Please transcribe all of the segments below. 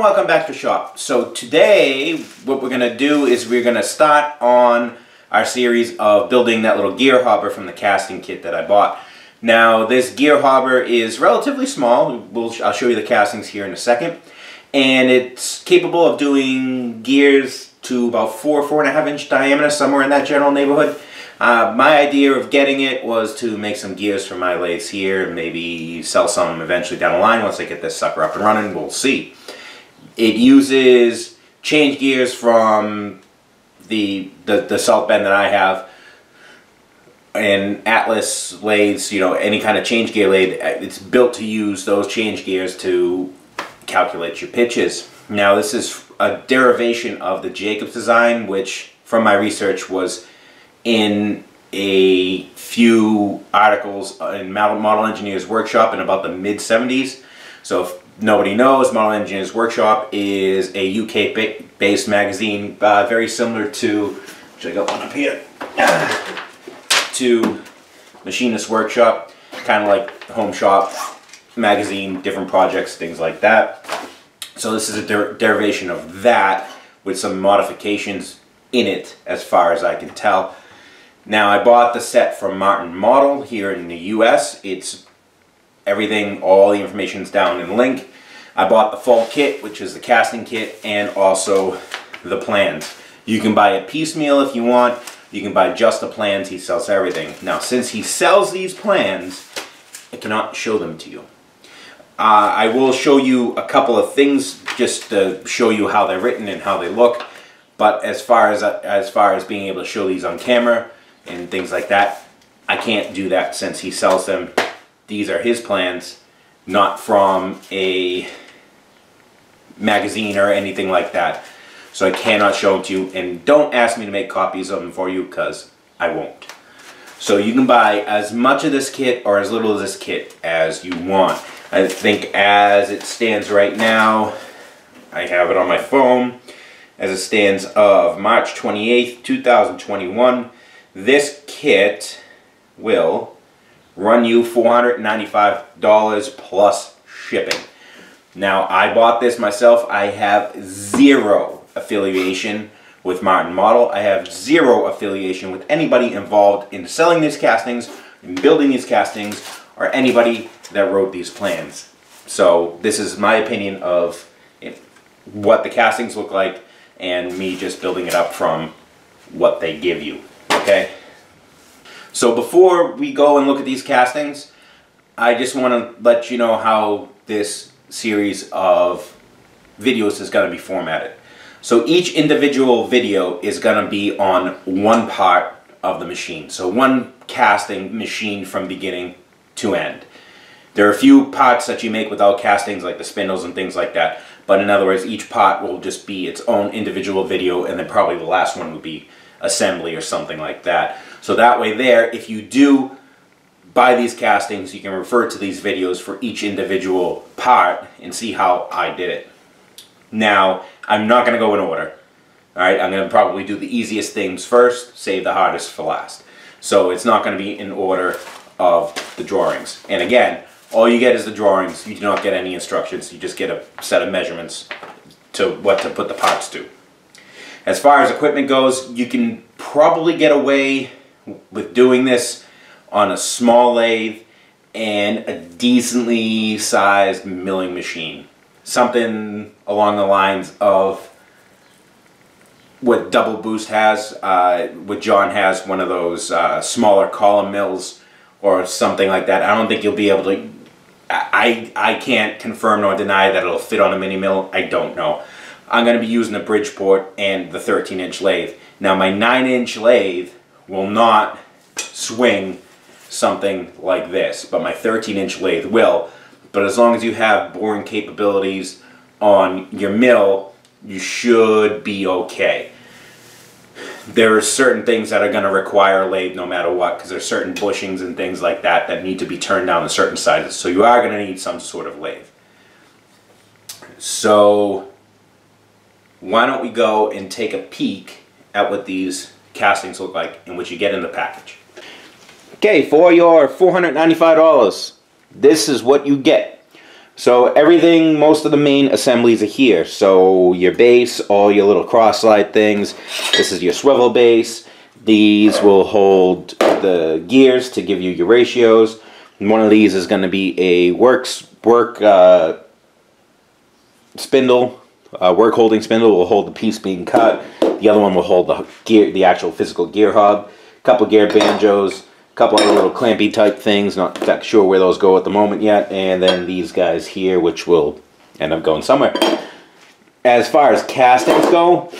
and welcome back to shop. So today what we're going to do is we're going to start on our series of building that little gear hobber from the casting kit that I bought. Now this gear hobber is relatively small, we'll, I'll show you the castings here in a second, and it's capable of doing gears to about four, four and a half inch diameter, somewhere in that general neighborhood. Uh, my idea of getting it was to make some gears for my lathes here and maybe sell some eventually down the line once I get this sucker up and running, we'll see. It uses change gears from the, the, the South Bend that I have and Atlas lathes, you know, any kind of change gear lathe, uh, it's built to use those change gears to calculate your pitches. Now this is a derivation of the Jacobs design, which from my research was in a few articles in Model Engineers Workshop in about the mid 70s. So nobody knows, Model Engineers Workshop is a UK based magazine uh, very similar to, I got one up here, to Machinist Workshop, kind of like Home Shop magazine, different projects, things like that. So this is a der derivation of that with some modifications in it as far as I can tell. Now I bought the set from Martin Model here in the US. It's everything, all the information is down in the link. I bought the full kit, which is the casting kit, and also the plans. You can buy it piecemeal if you want. You can buy just the plans. He sells everything. Now, since he sells these plans, I cannot show them to you. Uh, I will show you a couple of things just to show you how they're written and how they look. But as far as as far as being able to show these on camera and things like that, I can't do that since he sells them. These are his plans, not from a magazine or anything like that. So I cannot show it to you. And don't ask me to make copies of them for you because I won't. So you can buy as much of this kit or as little of this kit as you want. I think as it stands right now, I have it on my phone, as it stands of March 28th, 2021, this kit will run you $495 plus shipping. Now, I bought this myself. I have zero affiliation with Martin Model. I have zero affiliation with anybody involved in selling these castings, in building these castings, or anybody that wrote these plans. So this is my opinion of what the castings look like and me just building it up from what they give you, okay? So before we go and look at these castings, I just want to let you know how this series of videos is going to be formatted. So each individual video is going to be on one part of the machine. So one casting machine from beginning to end. There are a few pots that you make without castings like the spindles and things like that. But in other words, each pot will just be its own individual video and then probably the last one would be assembly or something like that. So that way there, if you do buy these castings, you can refer to these videos for each individual part and see how I did it. Now, I'm not going to go in order. Alright, I'm going to probably do the easiest things first, save the hardest for last. So it's not going to be in order of the drawings. And again, all you get is the drawings. You do not get any instructions. You just get a set of measurements to what to put the parts to. As far as equipment goes, you can probably get away with doing this on a small lathe and a decently sized milling machine. Something along the lines of what Double Boost has, uh, what John has, one of those uh, smaller column mills or something like that. I don't think you'll be able to I, I can't confirm nor deny that it'll fit on a mini mill. I don't know. I'm going to be using the Bridgeport and the 13 inch lathe. Now my 9 inch lathe will not swing something like this, but my 13 inch lathe will. But as long as you have boring capabilities on your mill, you should be okay there are certain things that are going to require a lathe no matter what because there's certain bushings and things like that that need to be turned down to certain sizes. So you are going to need some sort of lathe. So why don't we go and take a peek at what these castings look like and what you get in the package. Okay, for your $495, this is what you get. So everything, most of the main assemblies are here. So your base, all your little cross slide things. This is your swivel base. These will hold the gears to give you your ratios. One of these is going to be a works work uh, spindle. Work holding spindle will hold the piece being cut. The other one will hold the gear, the actual physical gear hub. A couple gear banjos couple other little clampy type things, not exactly sure where those go at the moment yet, and then these guys here, which will end up going somewhere. As far as castings go,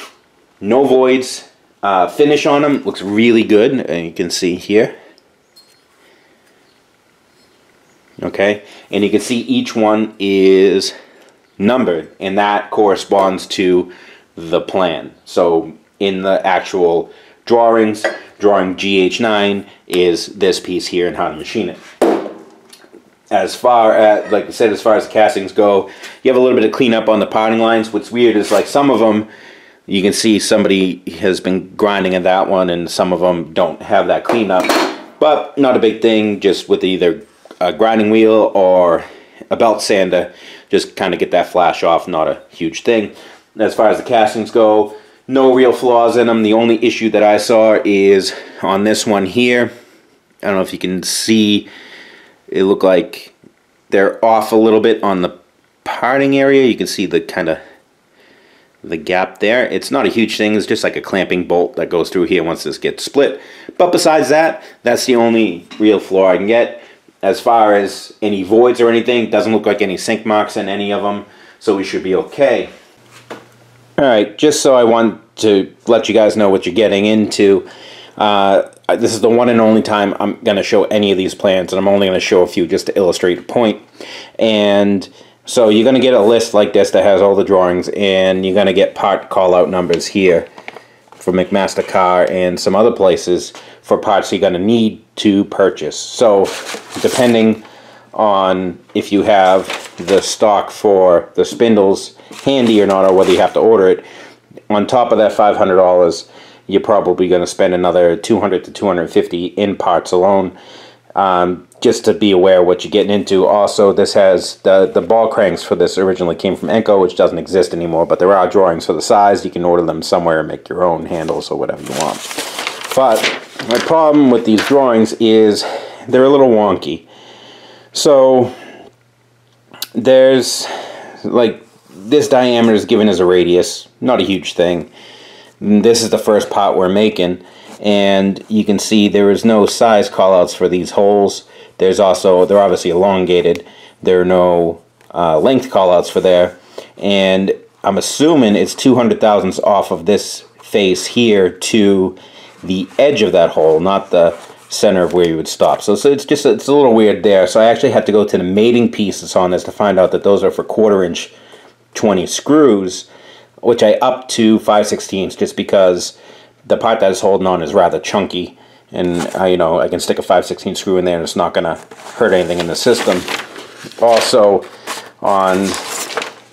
no voids. Uh, finish on them looks really good, and you can see here. Okay, and you can see each one is numbered, and that corresponds to the plan. So in the actual drawings, drawing GH9 is this piece here and how to machine it. As far as, like I said, as far as the castings go, you have a little bit of cleanup on the parting lines. What's weird is like some of them, you can see somebody has been grinding at that one and some of them don't have that cleanup. But not a big thing, just with either a grinding wheel or a belt sander, just kind of get that flash off, not a huge thing. As far as the castings go, no real flaws in them. The only issue that I saw is on this one here. I don't know if you can see. It looked like they're off a little bit on the parting area. You can see the kind of the gap there. It's not a huge thing. It's just like a clamping bolt that goes through here once this gets split. But besides that, that's the only real flaw I can get. As far as any voids or anything, doesn't look like any sink marks in any of them. So we should be okay. Alright, just so I want to let you guys know what you're getting into, uh, this is the one and only time I'm going to show any of these plans, and I'm only going to show a few just to illustrate a point. And so you're going to get a list like this that has all the drawings, and you're going to get part call-out numbers here for McMaster-Carr and some other places for parts you're going to need to purchase. So depending on if you have the stock for the spindles handy or not, or whether you have to order it. On top of that $500, you're probably going to spend another 200 to 250 in parts alone. Um, just to be aware what you're getting into. Also, this has the the ball cranks for this originally came from Enco, which doesn't exist anymore. But there are drawings for the size. You can order them somewhere and make your own handles or whatever you want. But my problem with these drawings is they're a little wonky. So there's like this diameter is given as a radius, not a huge thing. This is the first pot we're making and you can see there is no size callouts for these holes. There's also, they're obviously elongated. There are no uh, length callouts for there. And I'm assuming it's 200 thousandths off of this face here to the edge of that hole, not the center of where you would stop. So, so it's just it's a little weird there. So I actually had to go to the mating pieces on this to find out that those are for quarter inch 20 screws, which I up to 5 16 just because the part that is holding on is rather chunky. And, I, you know, I can stick a 5 16 screw in there and it's not going to hurt anything in the system. Also, on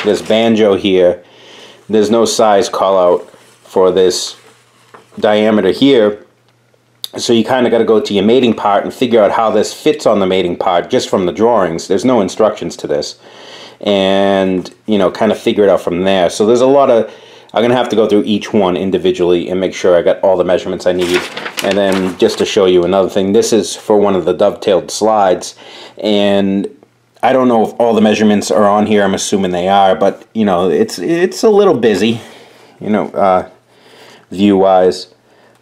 this banjo here, there's no size call out for this diameter here so you kind of got to go to your mating part and figure out how this fits on the mating part just from the drawings. There's no instructions to this. And, you know, kind of figure it out from there. So there's a lot of, I'm to have to go through each one individually and make sure I got all the measurements I need. And then just to show you another thing, this is for one of the dovetailed slides. And I don't know if all the measurements are on here. I'm assuming they are, but, you know, it's, it's a little busy, you know, uh, view-wise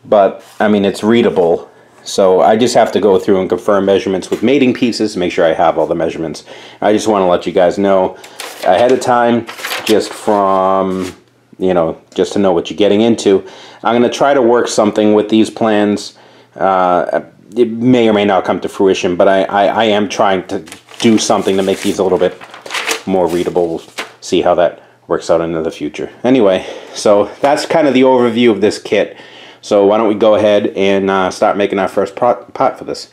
but I mean it's readable so I just have to go through and confirm measurements with mating pieces make sure I have all the measurements. I just want to let you guys know ahead of time just from you know just to know what you're getting into. I'm going to try to work something with these plans. Uh, it may or may not come to fruition but I, I, I am trying to do something to make these a little bit more readable. We'll see how that works out into the future. Anyway so that's kind of the overview of this kit so why don't we go ahead and uh, start making our first pot, pot for this.